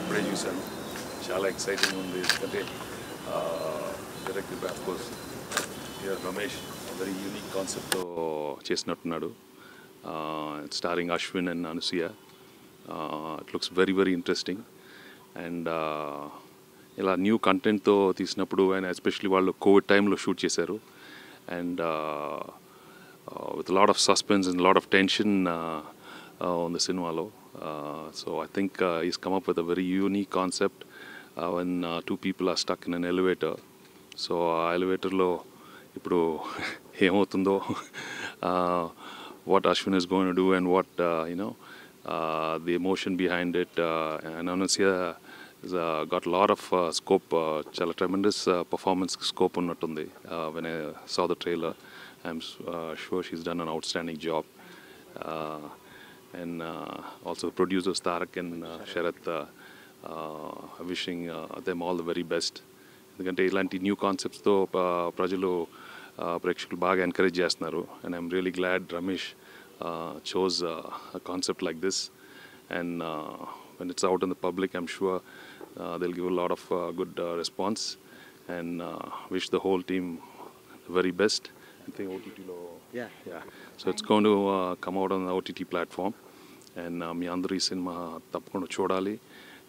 ఇప్పుడే చూశాను. చాలా ఎక్సైటింగ్ ఉంది. ఎందుకంటే director by course Ramesh very unique కాన్సెప్ట్తో చేసినట్టున్నాడు. Starring Ashwin and Anasuya it looks very very interesting and ఇలా న్యూ కంటెంట్తో తీసినప్పుడు అండ్ ఎస్పెషలీ వాళ్ళు కోవిడ్ టైంలో షూట్ చేశారు. And with lot of suspense and lot of tension ఉంది సినిమాలో so I think is come up with a very unique concept one two people are stuck in an elevator so ఆ ఎలివేటర్లో ఇప్పుడు ఏమవుతుందో what Ashwin is goin do and what you know the emotion behind it and Anasuya got lot of scope చాలా tremendous performance scope ఉన్నట్టుంది when I saw the trailer I'm sure she's done an outstanding job and also producers Tarak and Sharath wishing them all the very best ఎందుకంటే ఇలాంటి new కాన్సెప్ట్స్తో ప్రజలు ప్రేక్షకులు బాగా encourage చేస్తున్నారు and I'm really glad Ramesh chose a concept like this and uh, when it's out in the public i'm sure uh, they'll give a lot of uh, good uh, response and uh, wish the whole team the very best i Think ott lo Yeah. yeah so it's going to uh, come out on the ott platform and uh, మీ అందరూ ఈ సినిమా తప్పకుండా చూడాలి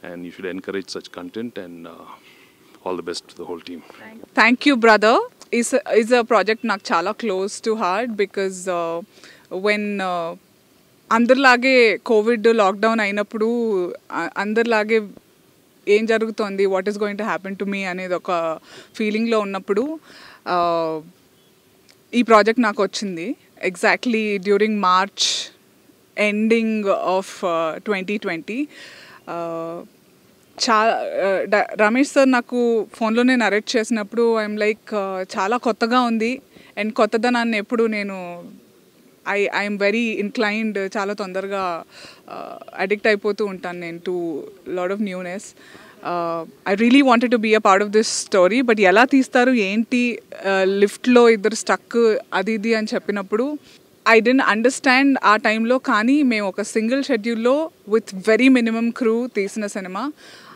and you should encourage such content and uh, all the best to the whole team thank you brother is is a project నాకు చాలా close to heart because when అందరిలాగే Covid lockdown అయినప్పుడు అందరిలాగే ఏం జరుగుతోంది what is going to happen to me అనేది ఒక ఫీలింగ్లో ఉన్నప్పుడు uh, ఈ ప్రాజెక్ట్ నాకు వచ్చింది. Exactly during March ending of twenty twenty చా uh, డ- రమేష్ సార్ నాకు ఫోన్లోనే నరేట్ చేసినప్పుడు ఐఎమ్ లైక్ uh, చాలా కొత్తగా ఉంది. అండ్ కొత్తదనాన్ని ఎప్పుడు నేను ఐ ఐఎమ్ వెరీ ఇన్క్లైన్డ్ చాలా తొందరగా uh, అడిక్ట్ అయిపోతూ ఉంటాను నేను to lot of newness I really wanted to be a part of this story but ఎలా తీస్తారు ఏంటి uh, లిఫ్ట్లో ఇద్దరు స్టక్ అది ఇది అని చెప్పినప్పుడు ఐ డెంట్ అండర్స్టాండ్ ఆ టైంలో కానీ మేము ఒక సింగిల్ షెడ్యూల్లో విత్ వెరీ మినిమం క్రూ తీసిన సినిమా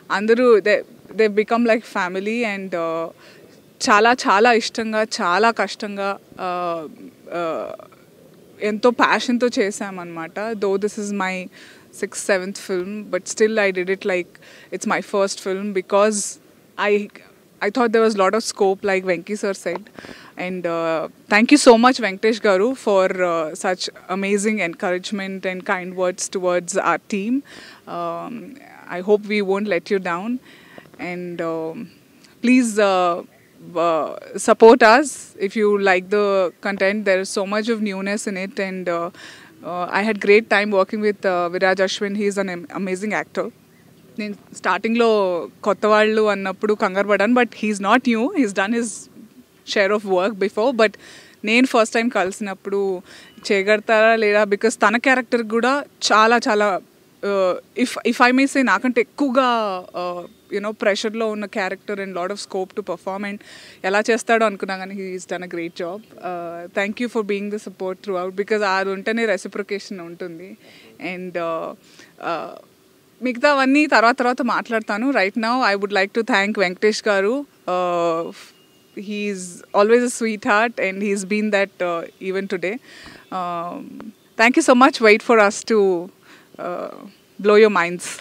అందరూ they they become like family and చాలా చాలా ఇష్టంగా చాలా కష్టంగా uh, uh, ఎంతో ప్యాషన్తో చేసామన్నమాట though this is my sixth, seventh film, but still I did it like it's my first film because I I thought there was a lot of scope, like Venki sir said. And uh, thank you so much, Venkatesh Garu, for uh, such amazing encouragement and kind words towards our team. Um, I hope we won't let you down. And um, please uh, uh support us if you like the content. There is so much of newness in it, and uh, I had great time working with Viraj Ashwin he's an amazing actor నేను స్టార్టింగ్లో కొత్త వాళ్ళు అన్నప్పుడు కంగారు పడాను but he's not new he's done his share of work before but నేను first time కలిసినప్పుడు చేయగడతారా లేదా? బికాస్ తన క్యారెక్టర్ కూడా చాలా చాలా ఇఫ్ ఇఫ్ ఐ మీస్ నాకంటే ఎక్కువగా యూనో ప్రెషర్లో ఉన్న character and lot of scope to perform and ఎలా చేస్తాడో అనుకున్నా కానీ he's done a great job thank you for being the support throughout because అది ఉంటేనే రెసిప్రికేషన్ ఉంటుంది. అండ్ మిగతావన్నీ తర్వాత తర్వాత మాట్లాడతాను. Right now I would like to thank Venkatesh garu. He's always a sweetheart and he's been that even today thank you so much wait for us to blow your minds.